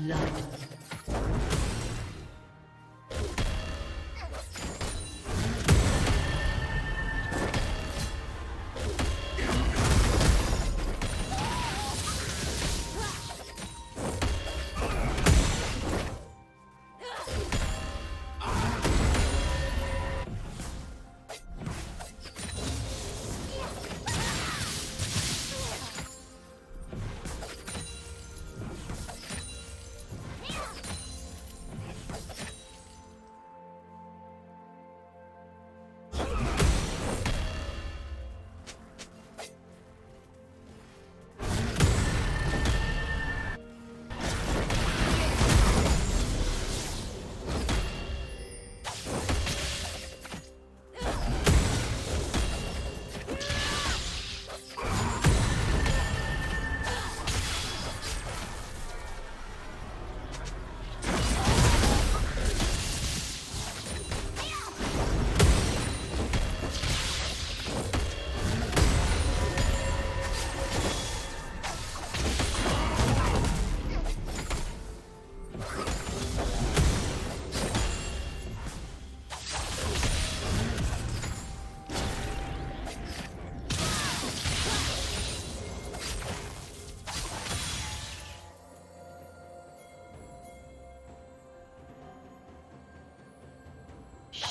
Blood.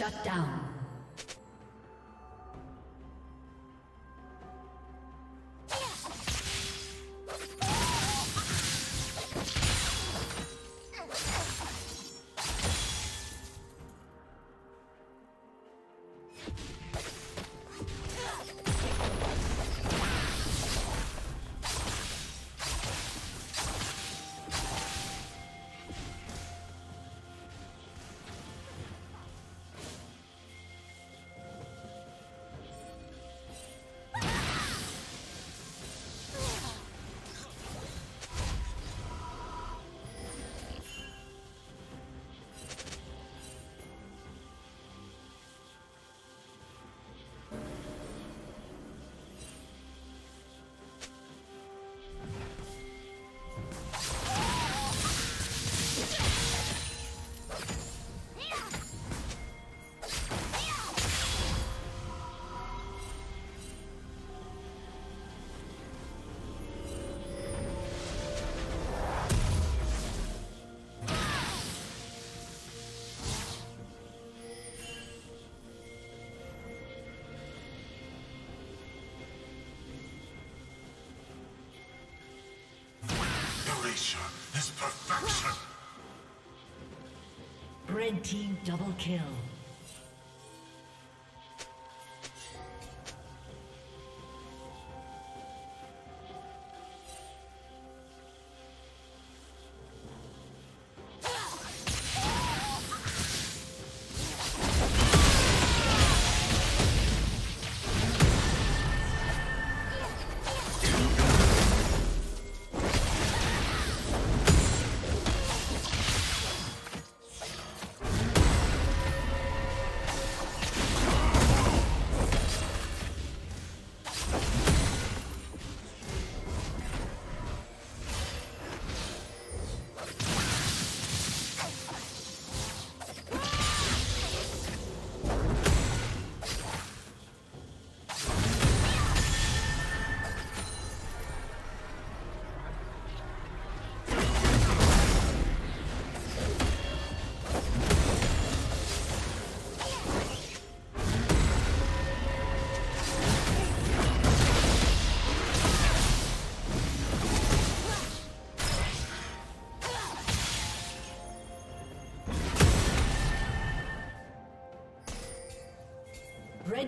Shut down. Is perfection. Red team double kill.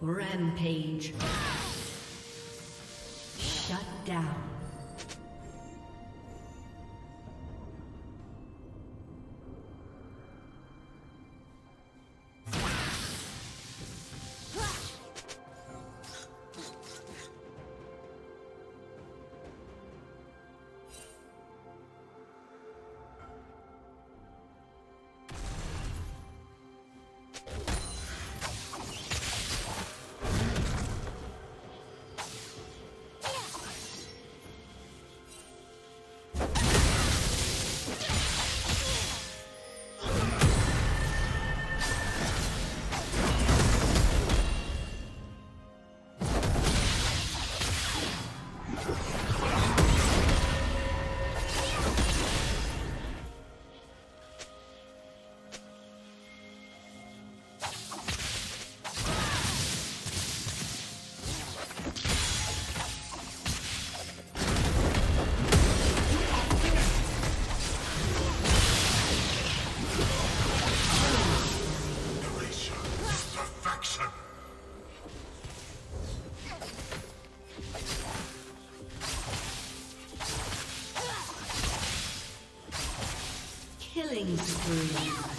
Rampage. Shut down. Killing spree.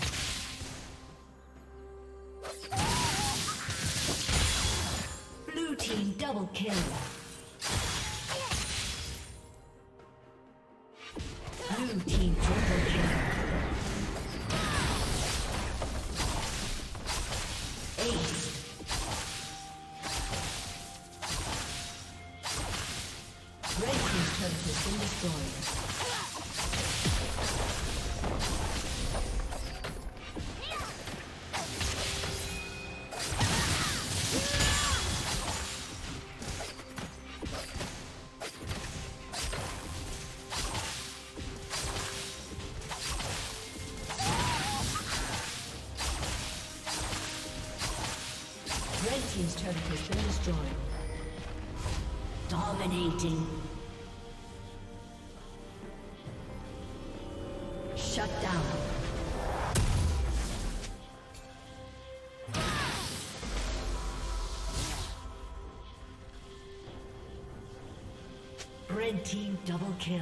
Has been destroyed. Dominating. Shut down. Red team double kill.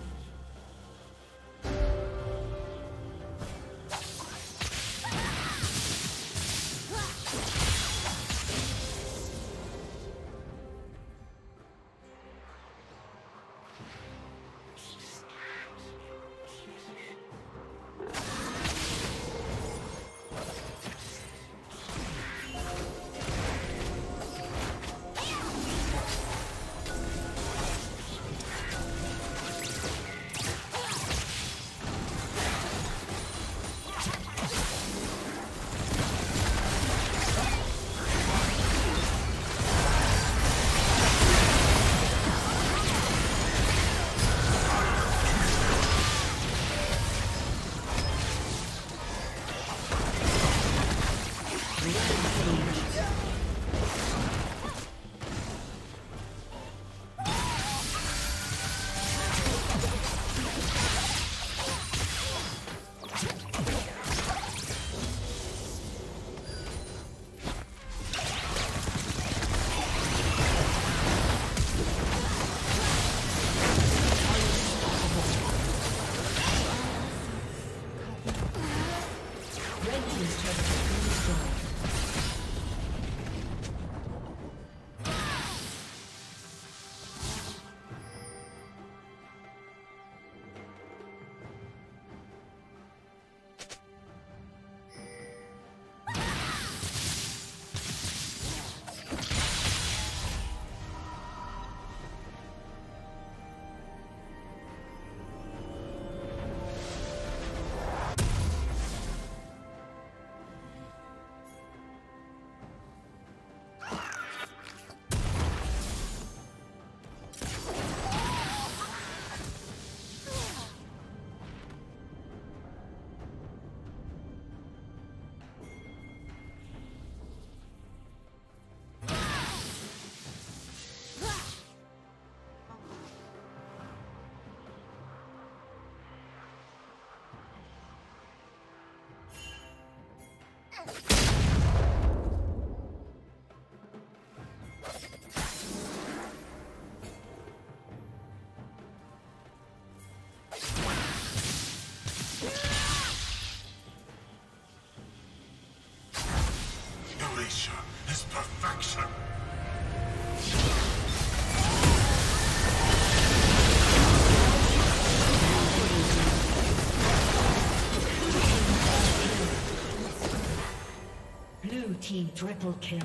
Team triple kill.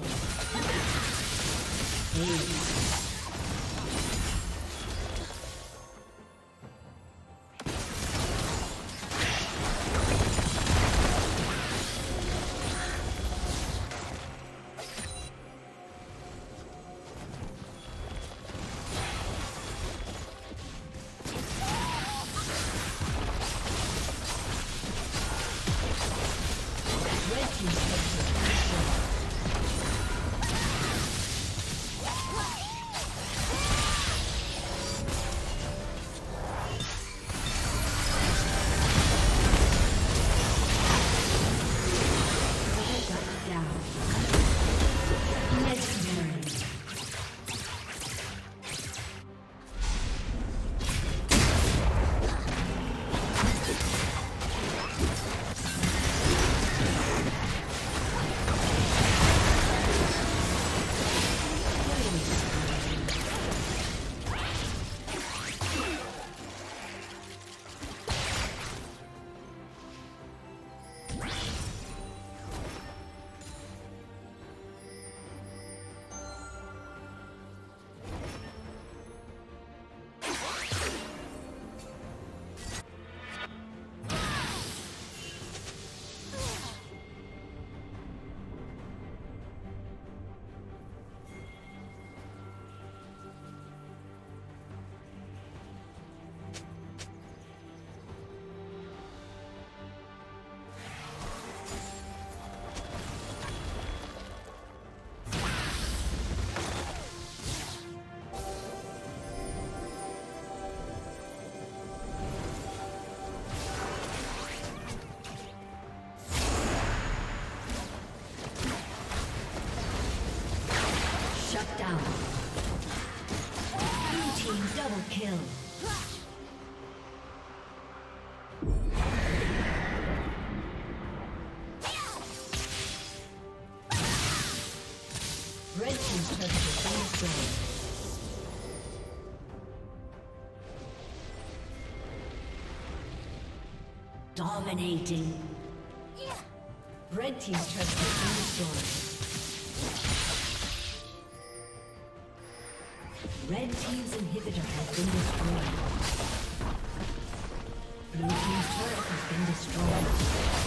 Ace. Down. Blue team double kill. Red team's turret has been destroyed. Dominating. Red team's turret has destroyed. destroyed.